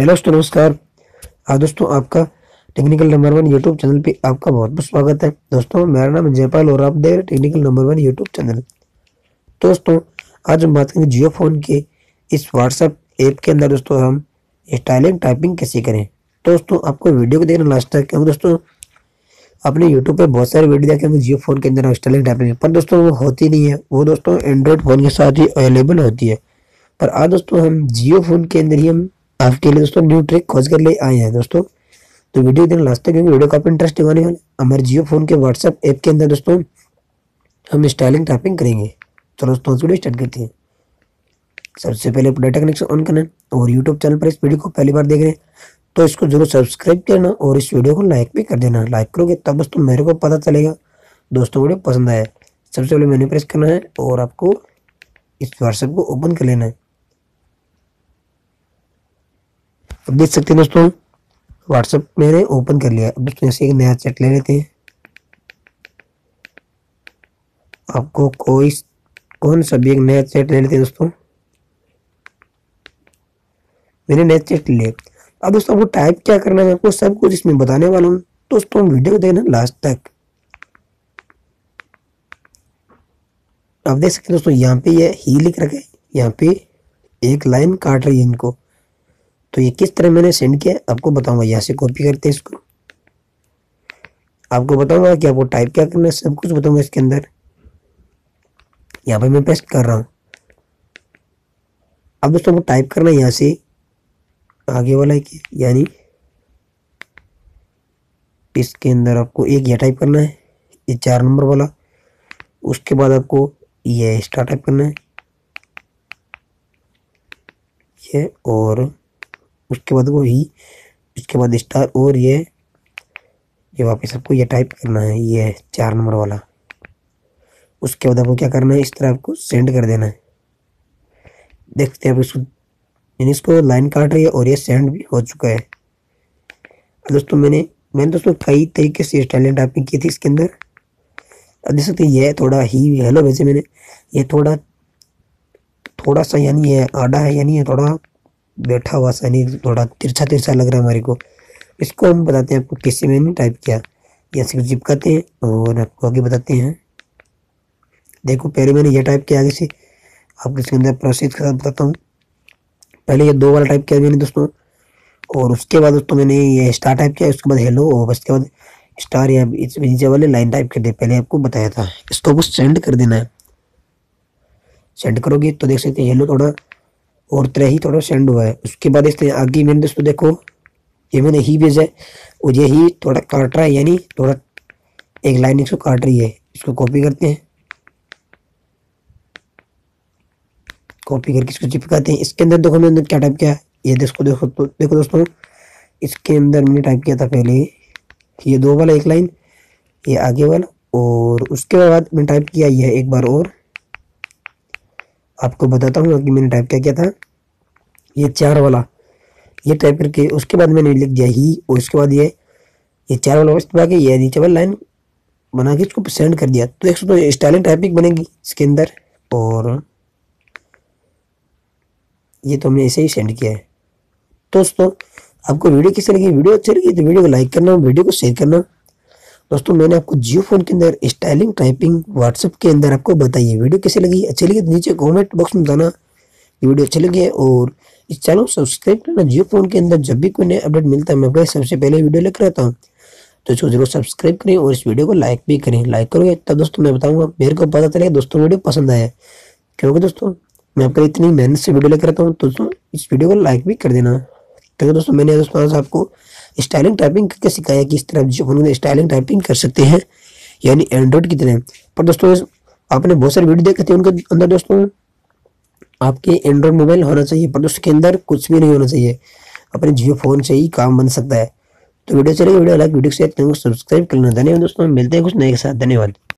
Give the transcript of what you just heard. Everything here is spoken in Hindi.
हेलो दोस्तों, नमस्कार। आज दोस्तों आपका technical number one YouTube channel पे आपका बहुत बहुत स्वागत है। दोस्तों, मेरा नाम जयपाल और आप देख रहे technical number one YouTube channel दोस्तों, आज हम बात करेंगे जियो फ़ोन के इस व्हाट्सएप ऐप के अंदर दोस्तों हम स्टाइलिंग टाइपिंग कैसे करें। दोस्तों, आपको वीडियो को देखना लास्ट तक, क्योंकि दोस्तों आपने यूट्यूब पर बहुत सारे वीडियो देखे होंगे जियो फ़ोन के अंदर स्टाइलिंग टाइपिंग पर दोस्तों, वो होती नहीं है। वो दोस्तों एंड्रॉयड फ़ोन के साथ ही अवेलेबल होती है। पर आज दोस्तों हम जियो फ़ोन के अंदर ही हम आपके लिए दोस्तों न्यू ट्रिक खोज कर ले आए हैं दोस्तों। तो वीडियो दिन लास्ट तक, क्योंकि वीडियो काफ़ी इंटरेस्टिंग होने वाले हमारे जियो फ़ोन के व्हाट्सएप ऐप के अंदर दोस्तों, हम स्टाइलिंग टाइपिंग करेंगे। चलो दोस्तों वीडियो स्टार्ट करते हैं। सबसे पहले डाटा कनेक्शन ऑन करना और यूट्यूब चैनल पर इस वीडियो को पहली बार देख रहे हैं। तो इसको ज़रूर सब्सक्राइब करना और इस वीडियो को लाइक भी कर देना। लाइक करोगे तब दोस्तों मेरे को पता चलेगा। दोस्तों वीडियो पसंद आया। सबसे पहले मैंने प्रेस करना है और आपको इस व्हाट्सएप को ओपन कर लेना है। अब देख सकते हैं दोस्तों व्हाट्सएप मैंने ओपन कर लिया अब दोस्तों ऐसे एक नया चैट ले लेते हैं। आपको कोई कौन सा भी एक नया चैट ले लेते हैं दोस्तों। मैंने नया चैट ले अब दोस्तों, आपको टाइप क्या करना है, आपको सब कुछ इसमें बताने वाला हूँ। दोस्तों वीडियो को देखना लास्ट तक। आप देख सकते हैं दोस्तों, यहाँ पे ये ही लिख रखा है। यहाँ पे एक लाइन काट रही है इनको। तो ये किस तरह मैंने सेंड किया आपको बताऊँगा। यहाँ से कॉपी करते हैं इसको। आपको बताऊँगा कि आपको टाइप क्या करना है, सब कुछ बताऊँगा इसके अंदर। यहाँ पे मैं पेस्ट कर रहा हूँ। अब दोस्तों, आपको टाइप करना है यहाँ से। आगे वाला है कि यानी इसके अंदर आपको एक यह टाइप करना है, ये चार नंबर वाला। उसके बाद आपको यह स्टार टाइप करना है। ये और उसके बाद वो ही उसके बाद स्टार और ये ये वापस आपको ये टाइप करना है, ये चार नंबर वाला। उसके बाद आपको क्या करना है, इस तरह आपको सेंड कर देना है। देखते हैं आप इसको, यानी इसको लाइन काट रही है और ये सेंड भी हो चुका है। दोस्तों मैंने मैंने दोस्तों कई तरीके से स्टाइलिंग टाइपिंग की थी इसके अंदर। अब देख सकते ये थोड़ा ही हेलो वैसे मैंने, ये थोड़ा थोड़ा सा यानी ये आड़ा है, यानी ये थोड़ा बैठा हुआ सा नहीं, थोड़ा तिरछा तिरछा लग रहा है हमारे को। इसको हम बताते हैं आपको किसी में नहीं टाइप किया या सिर्फ़ चिपकाते हैं और आपको आगे बताते हैं। देखो, पहले मैंने ये टाइप किया आगे से। आपको इसके अंदर प्रोसेस के साथ बताता हूँ। पहले ये दो वाला टाइप किया मैंने दोस्तों। और उसके बाद दोस्तों मैंने ये स्टार टाइप किया, उसके बाद हेलो और उसके बाद स्टार या नीचे वाले लाइन टाइप कर दिए पहले आपको बताया था। इसको आपको सेंड कर देना है। सेंड करोगे तो देख सकते हैं हेलो थोड़ा और तरह ही थोड़ा सेंड हुआ है। उसके बाद इसलिए आगे मैंने दोस्तों देखो, ये मैंने ही भेजा है और ये ही थोड़ा काट रहा है, यानी थोड़ा एक लाइन इसको काट रही है। इसको कॉपी करते हैं। कॉपी करके इसको चिपकाते हैं। इसके अंदर देखो मैंने क्या टाइप किया। ये देखो देखो तो देखो दोस्तों, इसके अंदर मैंने टाइप किया था पहले ये दो वाला एक लाइन ये आगे वाला, और उसके बाद मैंने टाइप किया यह एक बार और। आपको बताता हूँ कि मैंने टाइप क्या किया था। ये चार वाला। ये टाइप करके उसके बाद मैंने लिख दिया ही और उसके बाद ये ये चार वाला उसके बाद ये नीचे लाइन बना के इसको सेंड कर दिया। तो एक सौ तो स्टाइलिंग टाइपिंग बनेगी इसके अंदर और ये तो हमने ऐसे ही सेंड किया है। दोस्तों, आपको वीडियो कैसे लगी वीडियो अच्छी लगी तो वीडियो को लाइक करना, वीडियो को शेयर करना। दोस्तों, मैंने आपको जियो फ़ोन के अंदर स्टाइलिंग, टाइपिंग व्हाट्सएप के अंदर आपको बताइए वीडियो कैसी लगी? अच्छी लगी तो नीचे कमेंट बॉक्स में बताना। ये वीडियो अच्छी लगी है और इस चैनल को सब्सक्राइब करना। जियो फ़ोन के अंदर जब भी कोई नया अपडेट मिलता है, मैं आपको सबसे पहले वीडियो लेकर आता हूँ। तो इसको ज़रूर सब्सक्राइब करें और इस वीडियो को लाइक भी करें। लाइक करोगे तब दोस्तों मैं बताऊँगा, मेरे को पता चलेगा दोस्तों वीडियो पसंद आया। क्योंकि दोस्तों, मैं आपको इतनी मेहनत से वीडियो लेकर आता हूँ। तो दोस्तों, इस वीडियो को लाइक भी कर देना। क्योंकि दोस्तों, मैंने दोस्तों आज आपको स्टाइलिंग टाइपिंग करके सिखाया कि इस तरह जियो फ़ोन में स्टाइलिंग टाइपिंग कर सकते हैं, यानी एंड्रॉइड की तरह। पर दोस्तों आपने बहुत सारे वीडियो देखे थे उनके अंदर, दोस्तों। आपके एंड्रॉइड मोबाइल होना चाहिए, पर दोस्तों के अंदर कुछ भी नहीं होना चाहिए। अपने जियो फ़ोन से ही काम बन सकता है। तो वीडियो चलेगी वीडियो लाइक वीडियो से सब्सक्राइब करना। धन्यवाद दोस्तों, मिलते हैं कुछ नए के साथ। धन्यवाद।